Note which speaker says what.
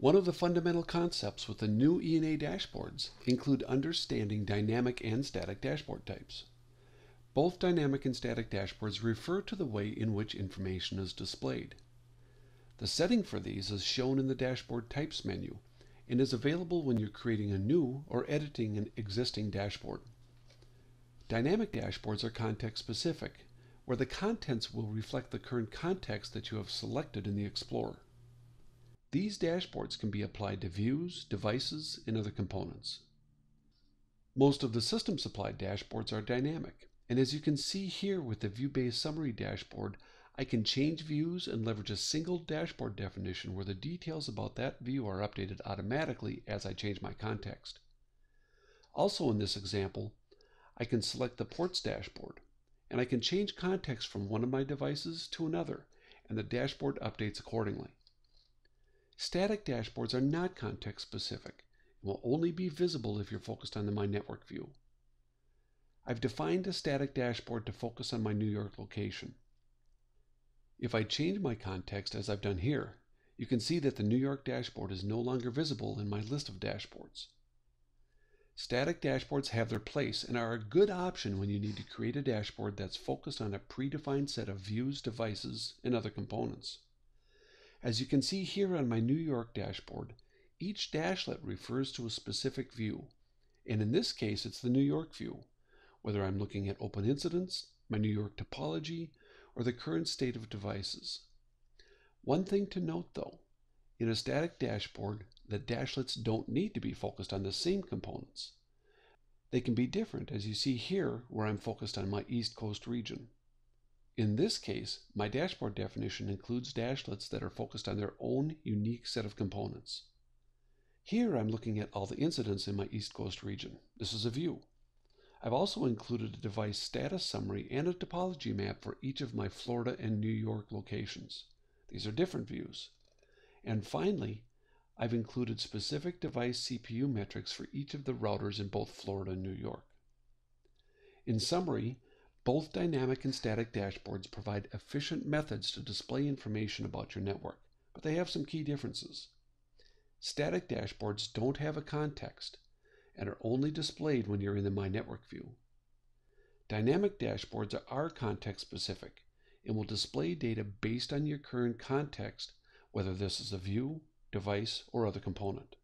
Speaker 1: One of the fundamental concepts with the new ENA dashboards include understanding dynamic and static dashboard types. Both dynamic and static dashboards refer to the way in which information is displayed. The setting for these is shown in the Dashboard Types menu and is available when you're creating a new or editing an existing dashboard. Dynamic dashboards are context specific, where the contents will reflect the current context that you have selected in the Explorer. These dashboards can be applied to views, devices, and other components. Most of the system supplied dashboards are dynamic, and as you can see here with the view-based summary dashboard, I can change views and leverage a single dashboard definition where the details about that view are updated automatically as I change my context. Also in this example, I can select the ports dashboard, and I can change context from one of my devices to another, and the dashboard updates accordingly. Static dashboards are not context specific and will only be visible if you're focused on the My Network view. I've defined a static dashboard to focus on my New York location. If I change my context as I've done here, you can see that the New York dashboard is no longer visible in my list of dashboards. Static dashboards have their place and are a good option when you need to create a dashboard that's focused on a predefined set of views, devices, and other components. As you can see here on my New York dashboard, each dashlet refers to a specific view, and in this case it's the New York view, whether I'm looking at open incidents, my New York topology, or the current state of devices. One thing to note though, in a static dashboard, the dashlets don't need to be focused on the same components. They can be different as you see here where I'm focused on my East Coast region. In this case, my dashboard definition includes dashlets that are focused on their own unique set of components. Here I'm looking at all the incidents in my East Coast region. This is a view. I've also included a device status summary and a topology map for each of my Florida and New York locations. These are different views. And finally, I've included specific device CPU metrics for each of the routers in both Florida and New York. In summary, both dynamic and static dashboards provide efficient methods to display information about your network, but they have some key differences. Static dashboards don't have a context and are only displayed when you're in the My Network view. Dynamic dashboards are context specific and will display data based on your current context, whether this is a view, device, or other component.